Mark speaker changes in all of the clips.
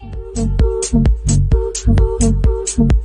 Speaker 1: oh, please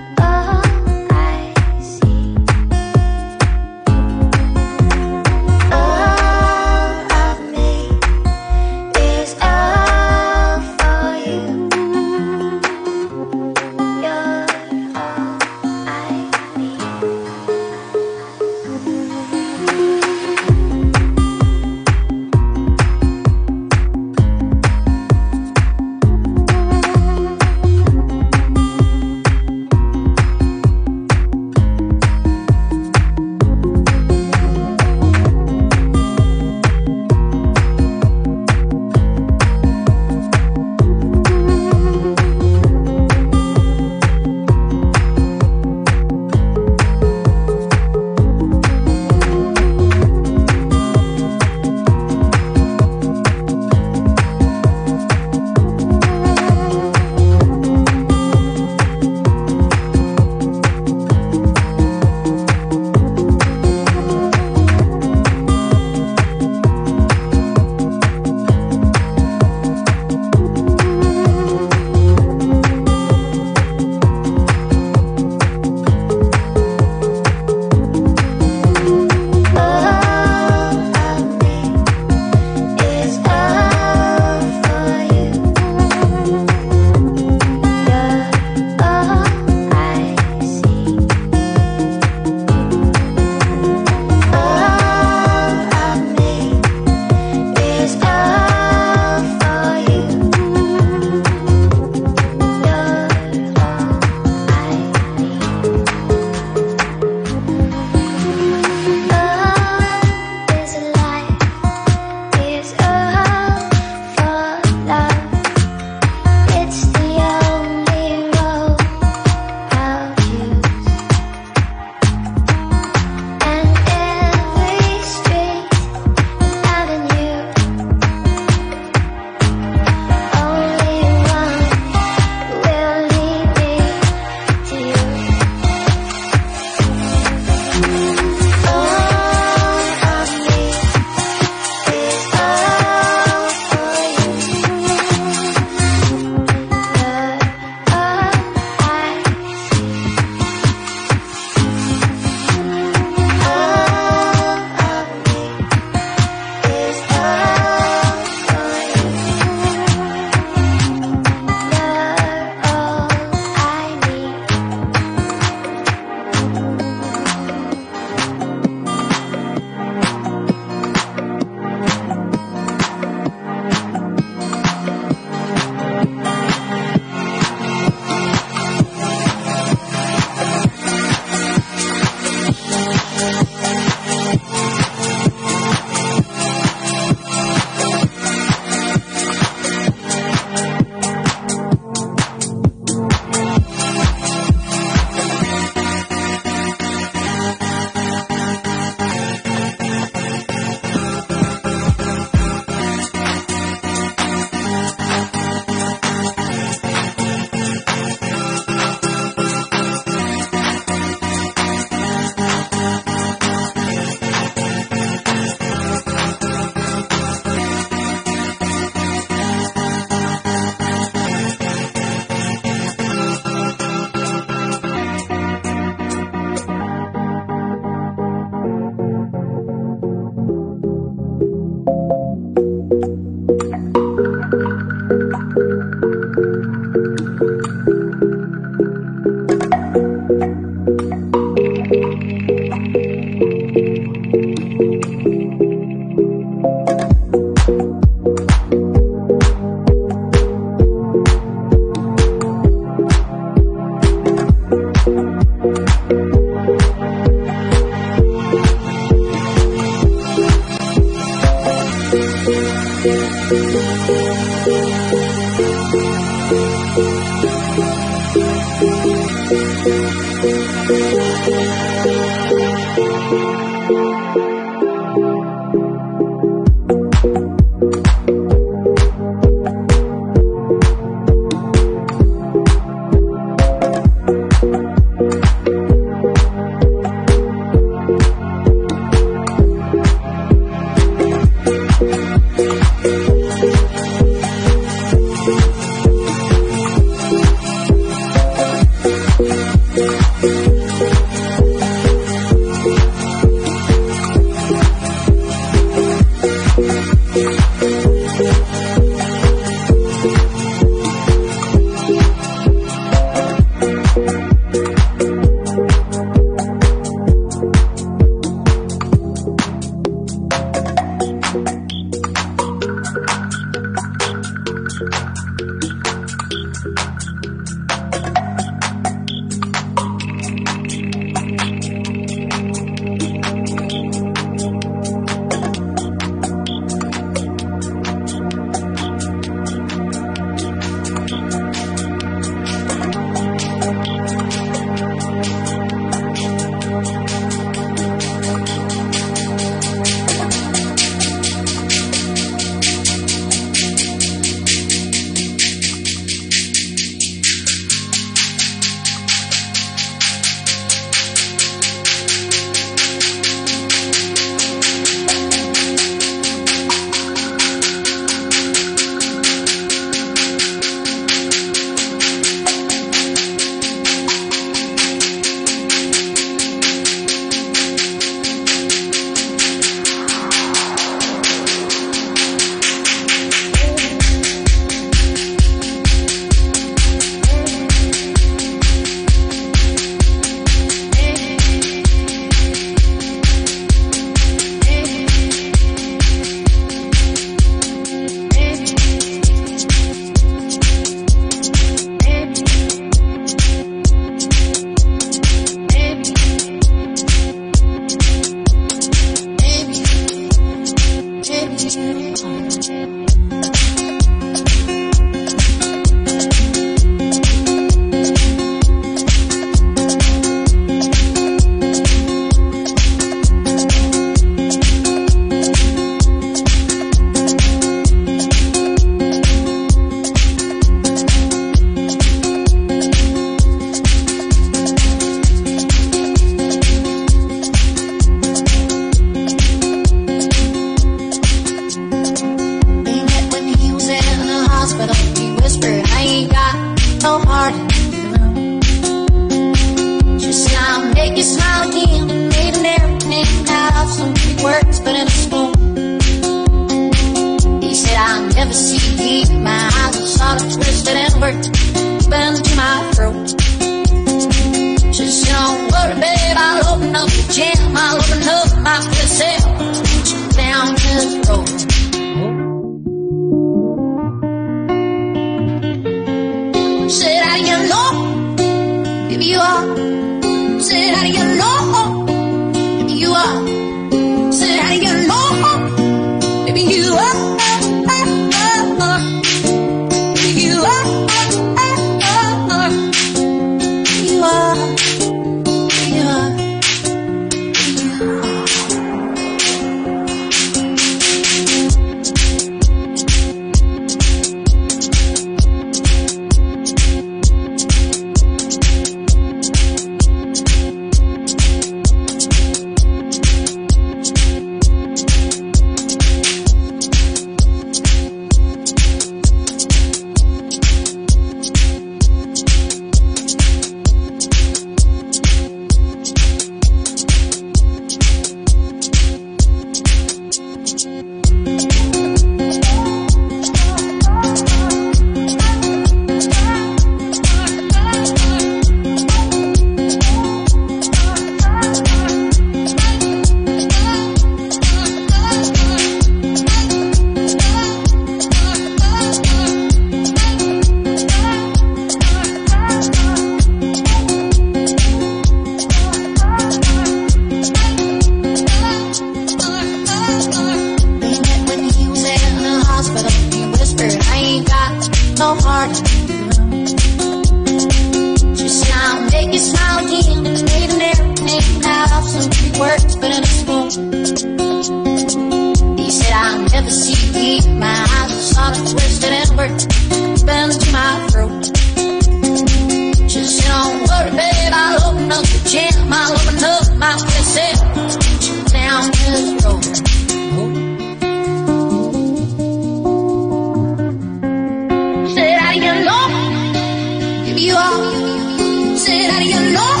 Speaker 1: But it was not your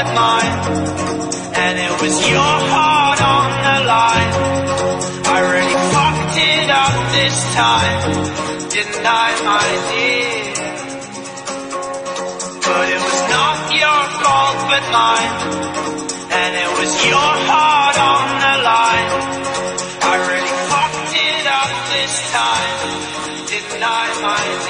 Speaker 1: fault mine, and it was your
Speaker 2: heart on the line. I really fucked it up this time, didn't I, my dear? But it was not your fault but mine, and it was your heart on the line. I really fucked it up this time, didn't I, my dear?